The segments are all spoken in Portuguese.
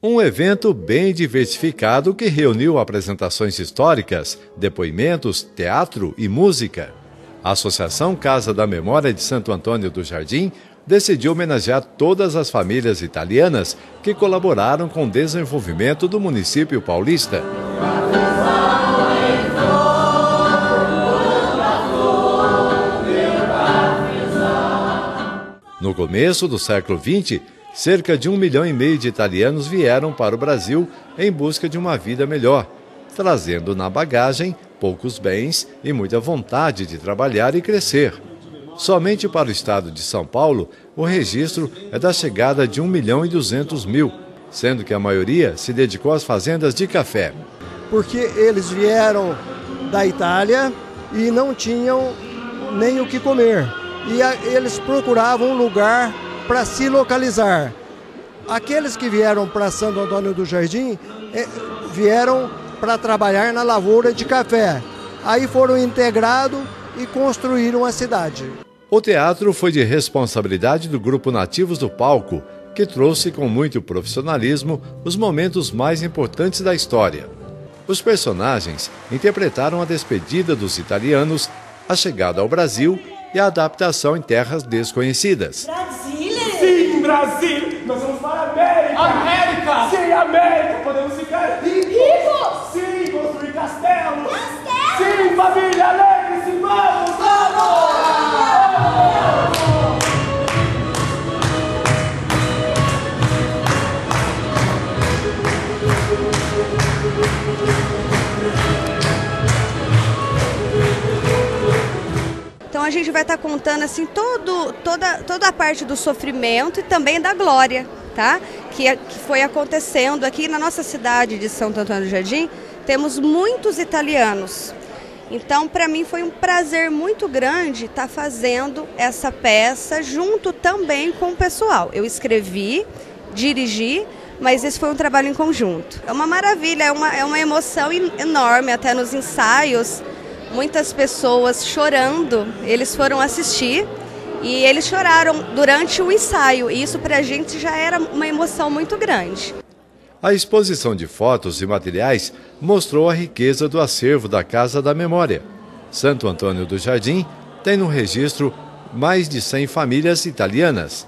Um evento bem diversificado que reuniu apresentações históricas, depoimentos, teatro e música. A Associação Casa da Memória de Santo Antônio do Jardim decidiu homenagear todas as famílias italianas que colaboraram com o desenvolvimento do município paulista. No começo do século XX, cerca de um milhão e meio de italianos vieram para o Brasil em busca de uma vida melhor, trazendo na bagagem poucos bens e muita vontade de trabalhar e crescer. Somente para o estado de São Paulo, o registro é da chegada de 1 milhão e 200 mil, sendo que a maioria se dedicou às fazendas de café. Porque eles vieram da Itália e não tinham nem o que comer. E a, eles procuravam um lugar para se localizar. Aqueles que vieram para Santo Antônio do Jardim eh, vieram para trabalhar na lavoura de café. Aí foram integrados e construíram a cidade. O teatro foi de responsabilidade do grupo Nativos do Palco, que trouxe com muito profissionalismo os momentos mais importantes da história. Os personagens interpretaram a despedida dos italianos, a chegada ao Brasil e a adaptação em terras desconhecidas. Brasil! Nós vamos para a América! América! Sim, América! Podemos ficar ricos! Ricos! Sim, construir castelos! Castelos! Sim, família, alegre-se! Vamos! A gente vai estar contando assim todo, toda, toda a parte do sofrimento e também da glória, tá? Que, que foi acontecendo aqui na nossa cidade de Santo Antônio do Jardim. Temos muitos italianos. Então, para mim foi um prazer muito grande estar fazendo essa peça junto também com o pessoal. Eu escrevi, dirigi, mas esse foi um trabalho em conjunto. É uma maravilha, é uma, é uma emoção enorme, até nos ensaios muitas pessoas chorando. Eles foram assistir e eles choraram durante o ensaio. E isso para a gente já era uma emoção muito grande. A exposição de fotos e materiais mostrou a riqueza do acervo da Casa da Memória. Santo Antônio do Jardim tem no registro mais de 100 famílias italianas.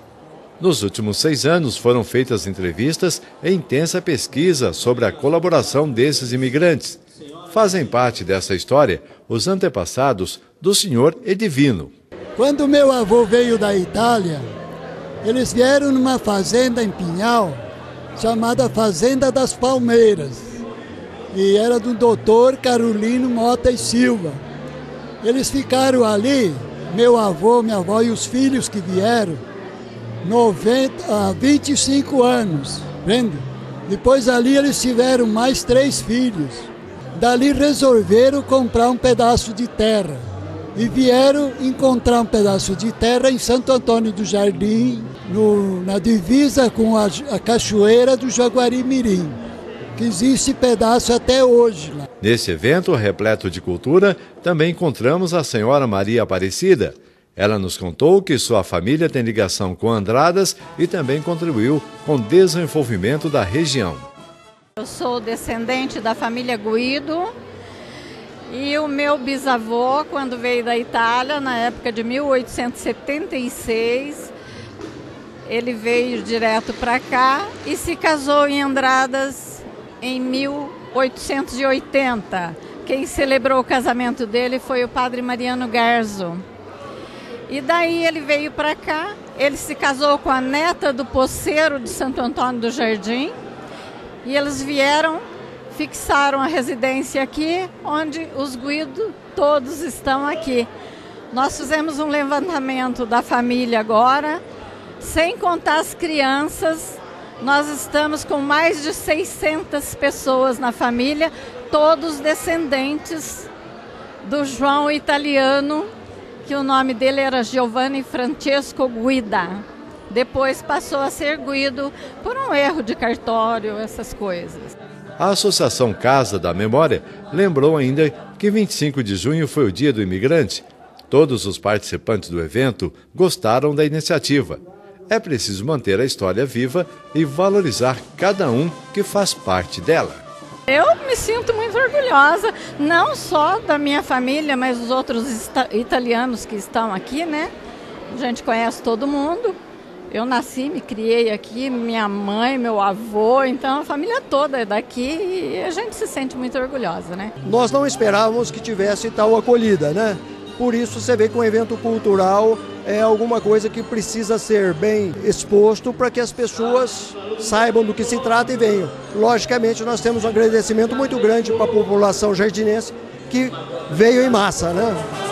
Nos últimos seis anos foram feitas entrevistas e intensa pesquisa sobre a colaboração desses imigrantes. Fazem parte dessa história os antepassados do senhor Edivino. Quando meu avô veio da Itália, eles vieram numa fazenda em Pinhal, chamada Fazenda das Palmeiras, e era do doutor Carolino Mota e Silva. Eles ficaram ali, meu avô, minha avó e os filhos que vieram, 90, ah, 25 anos, vendo? Depois ali eles tiveram mais três filhos. Dali resolveram comprar um pedaço de terra e vieram encontrar um pedaço de terra em Santo Antônio do Jardim, no, na divisa com a, a cachoeira do Jaguari Mirim, que existe pedaço até hoje lá. Nesse evento repleto de cultura, também encontramos a senhora Maria Aparecida. Ela nos contou que sua família tem ligação com Andradas e também contribuiu com o desenvolvimento da região. Eu sou descendente da família Guido e o meu bisavô, quando veio da Itália, na época de 1876, ele veio direto para cá e se casou em Andradas em 1880. Quem celebrou o casamento dele foi o padre Mariano Garzo. E daí ele veio para cá, ele se casou com a neta do poceiro de Santo Antônio do Jardim e eles vieram, fixaram a residência aqui, onde os Guido todos estão aqui. Nós fizemos um levantamento da família agora, sem contar as crianças. Nós estamos com mais de 600 pessoas na família, todos descendentes do João italiano, que o nome dele era Giovanni Francesco Guida. Depois passou a ser Guido por um erro de cartório, essas coisas. A Associação Casa da Memória lembrou ainda que 25 de junho foi o Dia do Imigrante. Todos os participantes do evento gostaram da iniciativa. é preciso manter a história viva e valorizar cada um que faz parte dela. Eu me sinto muito orgulhosa, não só da minha família, mas dos outros italianos que estão aqui, né? A gente conhece todo mundo. Eu nasci, me criei aqui, minha mãe, meu avô, então a família toda é daqui e a gente se sente muito orgulhosa, né? Nós não esperávamos que tivesse tal acolhida, né? Por isso você vê que um evento cultural é alguma coisa que precisa ser bem exposto para que as pessoas saibam do que se trata e venham. Logicamente nós temos um agradecimento muito grande para a população jardinense que veio em massa, né?